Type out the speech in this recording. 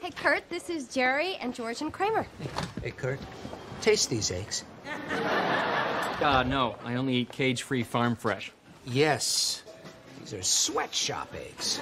Hey, Kurt, this is Jerry and George and Kramer. Hey, Kurt, taste these eggs. Uh, no, I only eat cage-free farm fresh. Yes, these are sweatshop eggs.